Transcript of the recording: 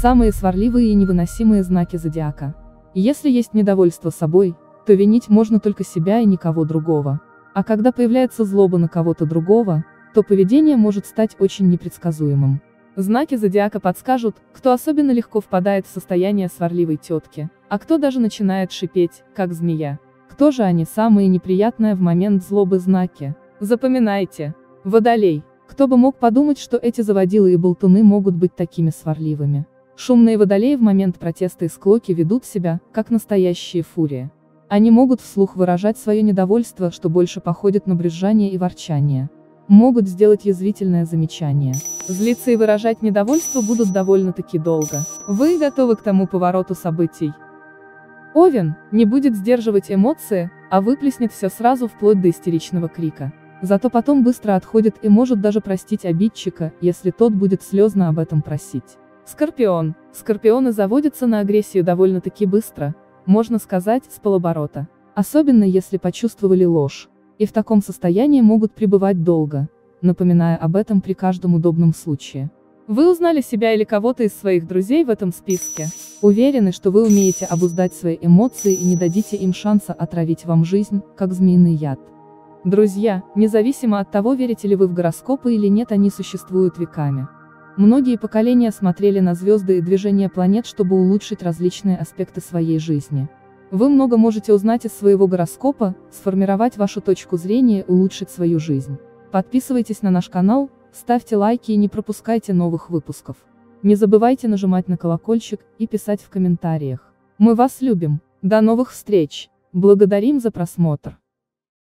Самые сварливые и невыносимые знаки зодиака. Если есть недовольство собой, то винить можно только себя и никого другого. А когда появляется злоба на кого-то другого, то поведение может стать очень непредсказуемым. Знаки зодиака подскажут, кто особенно легко впадает в состояние сварливой тетки, а кто даже начинает шипеть, как змея. Кто же они самые неприятные в момент злобы знаки? Запоминайте. Водолей. Кто бы мог подумать, что эти заводилы и болтуны могут быть такими сварливыми. Шумные водолеи в момент протеста и склоки ведут себя, как настоящие фурии. Они могут вслух выражать свое недовольство, что больше походит на брюзжание и ворчание. Могут сделать язвительное замечание. Злиться и выражать недовольство будут довольно-таки долго. Вы готовы к тому повороту событий. Овен не будет сдерживать эмоции, а выплеснет все сразу вплоть до истеричного крика. Зато потом быстро отходит и может даже простить обидчика, если тот будет слезно об этом просить. Скорпион. Скорпионы заводятся на агрессию довольно-таки быстро, можно сказать, с полоборота. Особенно если почувствовали ложь. И в таком состоянии могут пребывать долго, напоминая об этом при каждом удобном случае. Вы узнали себя или кого-то из своих друзей в этом списке? Уверены, что вы умеете обуздать свои эмоции и не дадите им шанса отравить вам жизнь, как змеиный яд. Друзья, независимо от того, верите ли вы в гороскопы или нет, они существуют веками. Многие поколения смотрели на звезды и движение планет, чтобы улучшить различные аспекты своей жизни. Вы много можете узнать из своего гороскопа, сформировать вашу точку зрения улучшить свою жизнь. Подписывайтесь на наш канал, ставьте лайки и не пропускайте новых выпусков. Не забывайте нажимать на колокольчик и писать в комментариях. Мы вас любим. До новых встреч. Благодарим за просмотр.